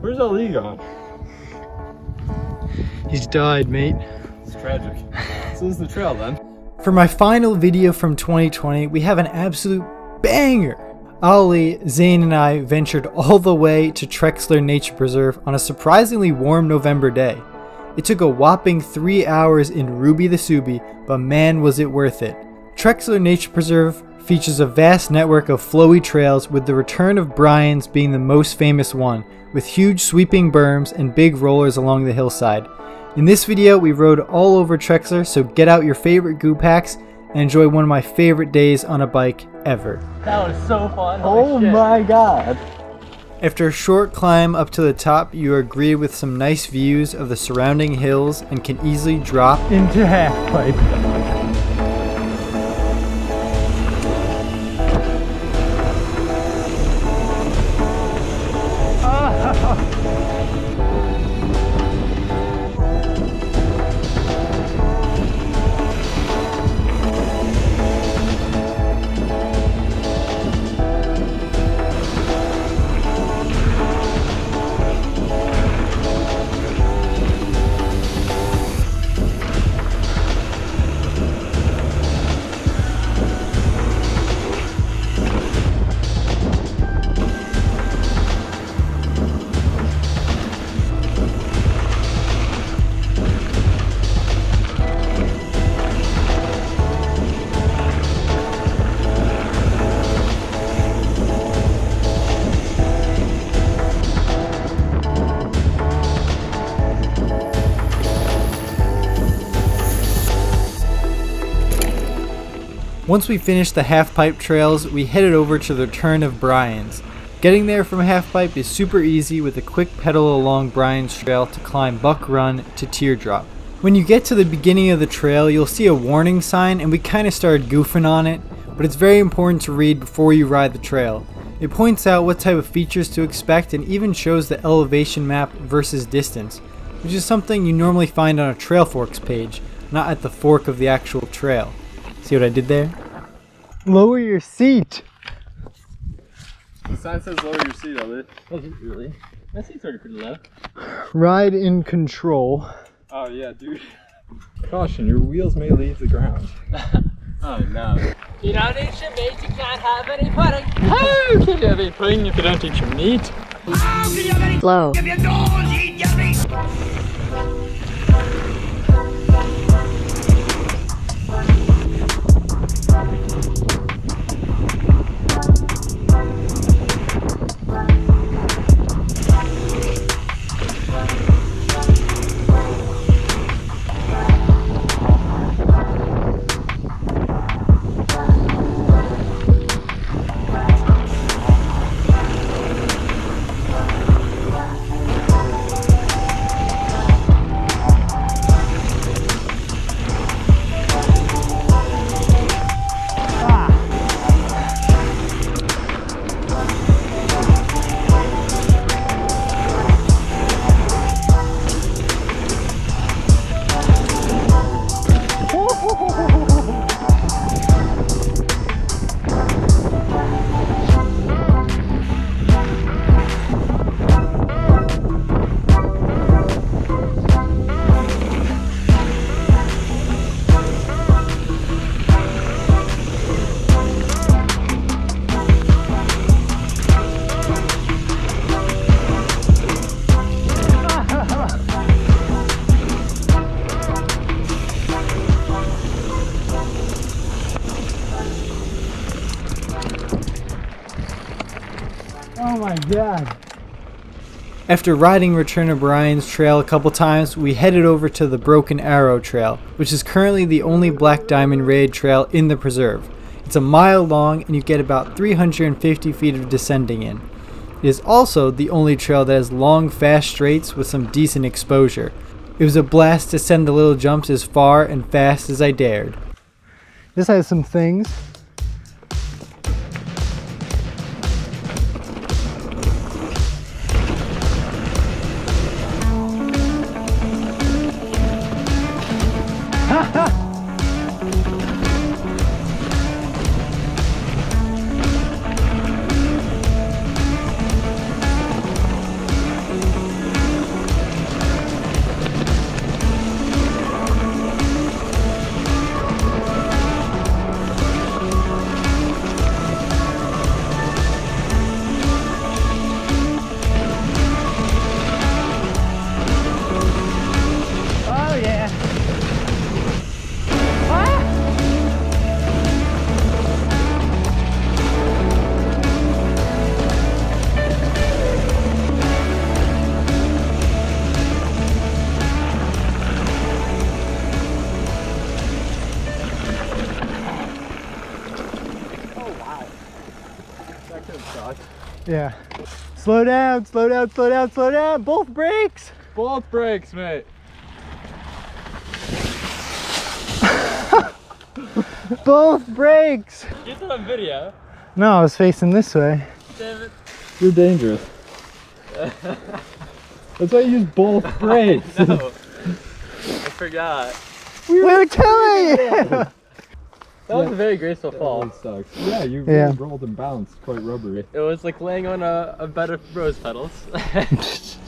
Where's Ali gone? He's died, mate. It's tragic. so this is the trail then. For my final video from 2020, we have an absolute banger. Ali, Zane, and I ventured all the way to Trexler Nature Preserve on a surprisingly warm November day. It took a whopping three hours in Ruby the Subi, but man was it worth it. Trexler Nature Preserve features a vast network of flowy trails with the return of Brian's being the most famous one, with huge sweeping berms and big rollers along the hillside. In this video, we rode all over Trexler, so get out your favorite goo packs and enjoy one of my favorite days on a bike ever. That was so fun. Oh my god. After a short climb up to the top, you are greeted with some nice views of the surrounding hills and can easily drop into half pipe. Once we finished the half pipe trails, we headed over to the turn of Brian's. Getting there from half pipe is super easy with a quick pedal along Brian's trail to climb Buck Run to Teardrop. When you get to the beginning of the trail, you'll see a warning sign and we kind of started goofing on it, but it's very important to read before you ride the trail. It points out what type of features to expect and even shows the elevation map versus distance, which is something you normally find on a Trailforks page, not at the fork of the actual trail. See what I did there? Lower your seat. The sign says lower your seat, Ali. Was it really? My seat's already pretty low. Ride in control. Oh yeah, dude. Caution, your wheels may leave the ground. Oh no. You don't eat your meat, you can't have any pudding. Oh, you can't have any pudding if you don't eat your meat. Flow. Oh my god. After riding Return of Brian's trail a couple times, we headed over to the Broken Arrow Trail, which is currently the only Black Diamond raid trail in the preserve. It's a mile long and you get about 350 feet of descending in. It is also the only trail that has long, fast straights with some decent exposure. It was a blast to send the little jumps as far and fast as I dared. This has some things. Yeah. Slow down, slow down, slow down, slow down. Both brakes. Both brakes, mate. Both brakes. Get that on video. No, I was facing this way. Damn it. You're dangerous. That's why you use both brakes. No. I forgot. We were killing you. That was a very graceful fall. That sucks. Yeah, you Yeah. really rolled and bounced quite rubbery. It was like laying on a, a bed of rose petals.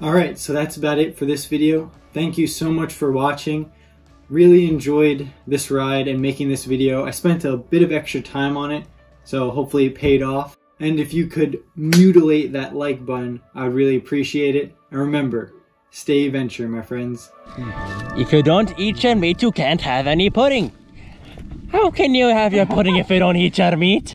Alright, so that's about it for this video. Thank you so much for watching. Really enjoyed this ride and making this video. I spent a bit of extra time on it, so hopefully it paid off. And if you could mutilate that like button, I would really appreciate it. And remember, stay adventure, my friends. if you don't eat your meat, you can't have any pudding. How can you have your pudding if you don't eat your meat?